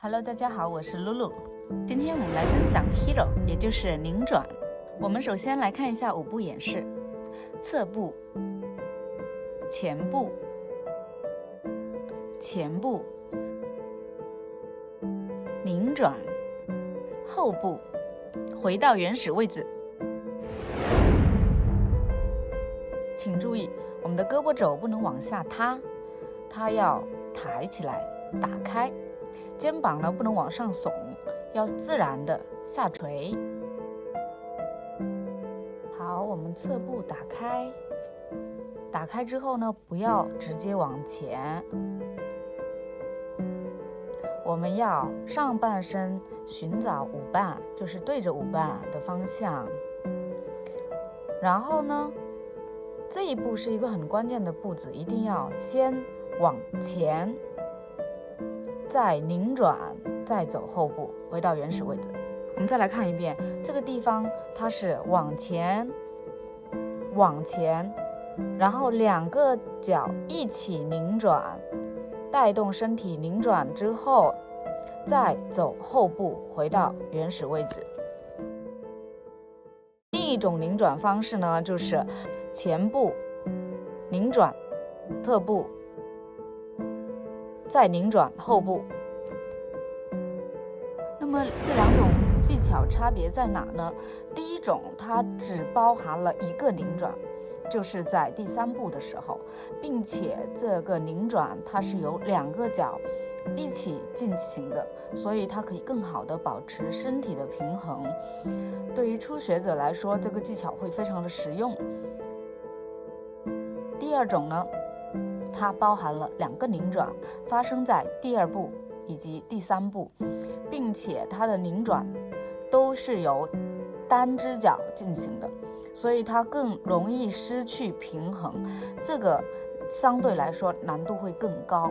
Hello，大家好，我是露露。今天我们来分享 hero，也就是拧转。我们首先来看一下舞步演示：侧步、前步、前步、拧转、后步，回到原始位置。请注意，我们的胳膊肘不能往下塌，它要抬起来，打开。肩膀呢不能往上耸，要自然的下垂。好，我们侧步打开，打开之后呢，不要直接往前，我们要上半身寻找舞伴，就是对着舞伴的方向。然后呢，这一步是一个很关键的步子，一定要先往前。再拧转，再走后步，回到原始位置。我们再来看一遍，这个地方它是往前，往前，然后两个脚一起拧转，带动身体拧转之后，再走后步，回到原始位置。另一种拧转方式呢，就是前步拧转，侧步。再拧转后步。那么这两种技巧差别在哪呢？第一种它只包含了一个拧转，就是在第三步的时候，并且这个拧转它是由两个脚一起进行的，所以它可以更好的保持身体的平衡。对于初学者来说，这个技巧会非常的实用。第二种呢？它包含了两个拧转，发生在第二步以及第三步，并且它的拧转都是由单只脚进行的，所以它更容易失去平衡，这个相对来说难度会更高。